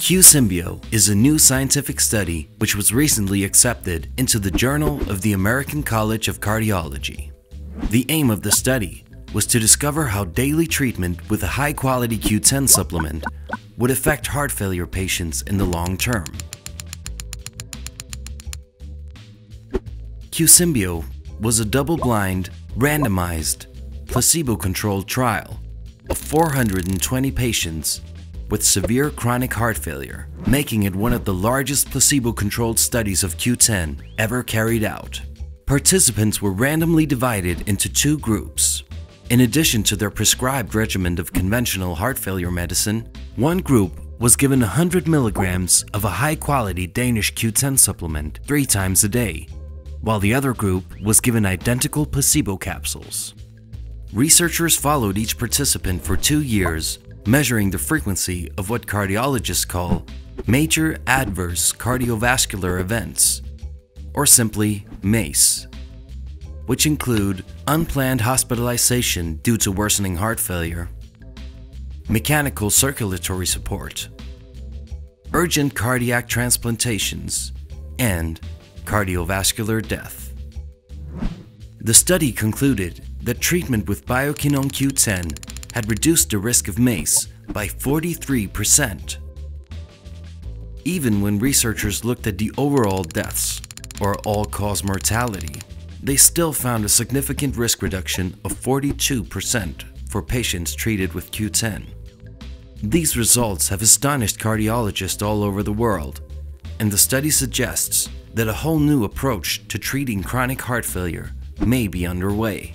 QSymbio is a new scientific study which was recently accepted into the Journal of the American College of Cardiology. The aim of the study was to discover how daily treatment with a high quality Q10 supplement would affect heart failure patients in the long term. QSymbio was a double blind, randomized, placebo controlled trial of 420 patients with severe chronic heart failure, making it one of the largest placebo controlled studies of Q10 ever carried out. Participants were randomly divided into two groups. In addition to their prescribed regimen of conventional heart failure medicine, one group was given 100 milligrams of a high quality Danish Q10 supplement three times a day, while the other group was given identical placebo capsules. Researchers followed each participant for two years measuring the frequency of what cardiologists call major adverse cardiovascular events, or simply MACE, which include unplanned hospitalization due to worsening heart failure, mechanical circulatory support, urgent cardiac transplantations, and cardiovascular death. The study concluded that treatment with Bioquinone Q10 had reduced the risk of MACE by 43%. Even when researchers looked at the overall deaths, or all-cause mortality, they still found a significant risk reduction of 42% for patients treated with Q10. These results have astonished cardiologists all over the world, and the study suggests that a whole new approach to treating chronic heart failure may be underway.